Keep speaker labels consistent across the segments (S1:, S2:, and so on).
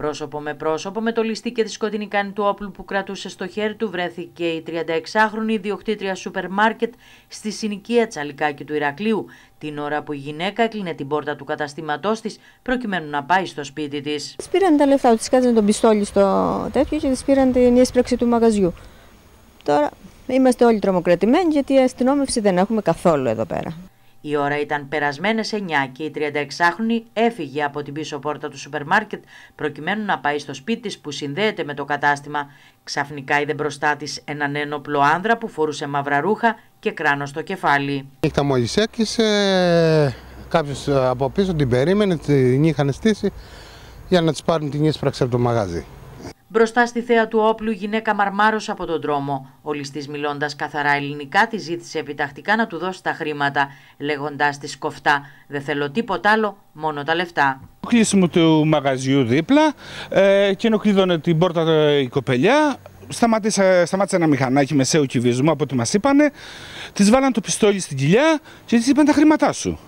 S1: Πρόσωπο με πρόσωπο με το ληστή και τη σκοτεινή κάνη του όπλου που κρατούσε στο χέρι του βρέθηκε η 36χρονη ιδιοκτήτρια σούπερ μάρκετ στη συνοικία Τσαλικάκη του Ηρακλείου, την ώρα που η γυναίκα έκλεινε την πόρτα του καταστήματός της προκειμένου να πάει στο σπίτι της.
S2: Της πήραν τα λεφτά, της κάτσαν τον πιστόλι στο τέτοιο και της πήραν την έσπραξη του μαγαζιού. Τώρα είμαστε όλοι τρομοκρατημένοι γιατί αστυνόμευση δεν έχουμε καθόλου εδώ πέρα.
S1: Η ώρα ήταν περασμένες 9 και η 36χρονη έφυγε από την πίσω πόρτα του σούπερ μάρκετ προκειμένου να πάει στο σπίτι της που συνδέεται με το κατάστημα. Ξαφνικά είδε μπροστά της έναν ένοπλο άνδρα που φορούσε μαύρα ρούχα και κράνο στο κεφάλι.
S3: Νύχτα μόλις έκλεισε, κάποιος από πίσω την περίμενε, την είχαν στήσει για να της πάρουν την ίσπραξη από το μαγάζι.
S1: Μπροστά στη θέα του όπλου, η γυναίκα μαρμάρωσε από τον δρόμο. Ο ληστής, μιλώντας καθαρά ελληνικά, τη ζήτησε επιτακτικά να του δώσει τα χρήματα, λέγοντάς της κοφτά: Δεν θέλω τίποτα άλλο, μόνο τα λεφτά.
S4: Το κλείσιμο του μαγαζιού δίπλα ε, και ενώ κλείδωνε την πόρτα ε, η κοπελιά, σταμάτησε, σταμάτησε ένα μηχανάκι μεσαίου κυβισμού από ό,τι μας είπανε. Της βάλαν το πιστόλι στην κοιλιά και της είπαν τα χρήματά σου.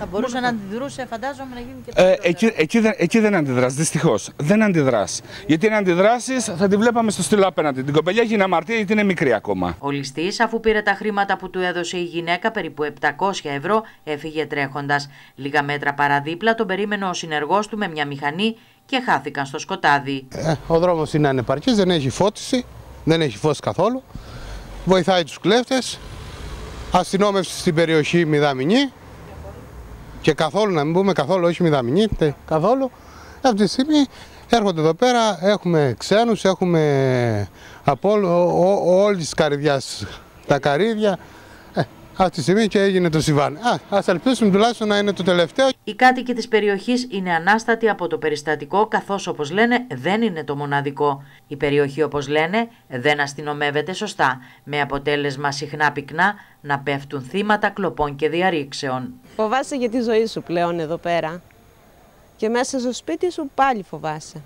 S1: Θα μπορούσε να αντιδρούσε, φαντάζομαι, να γίνει και
S4: ε, εκεί, εκεί, δεν, εκεί δεν αντιδράσει, δυστυχώς. Δεν αντιδράσει. Γιατί αν αντιδράσεις, θα τη βλέπαμε στο στυλ απέναντι. Την κοπελιά έχει αμαρτία γιατί είναι μικρή ακόμα.
S1: Ο ληστής, αφού πήρε τα χρήματα που του έδωσε η γυναίκα, περίπου 700 ευρώ, έφυγε τρέχοντας. Λίγα μέτρα παραδίπλα τον περίμενε ο συνεργός του με μια μηχανή και χάθηκαν στο σκοτάδι.
S3: Ε, ο δρόμος είναι ανεπαρκής, δεν έχει φώτιση, δεν έχει φως καθόλου. Βοηθάει τους κλέφτες. Αστυνόμευση στην περιοχή μηδαμινή και καθόλου, να μην πούμε καθόλου, όχι μηδαμινή, καθόλου. Αυτή τη στιγμή έρχονται εδώ πέρα, έχουμε ξένους, έχουμε από όλης της καρδιάς τα καρύδια. Ε, αυτή τη στιγμή και έγινε το συμβάν. Α, ας ελπίσουμε τουλάχιστον να είναι το τελευταίο.
S1: Οι κάτοικοι της περιοχής είναι ανάστατοι από το περιστατικό, καθώς όπως λένε δεν είναι το μοναδικό. Η περιοχή όπως λένε δεν αστυνομεύεται σωστά, με αποτέλεσμα συχνά πυκνά να πέφτουν θύματα κλοπών και διαρρήξεων.
S5: Φοβάσαι για τη ζωή σου πλέον εδώ πέρα. Και μέσα στο σπίτι σου πάλι φοβάσαι.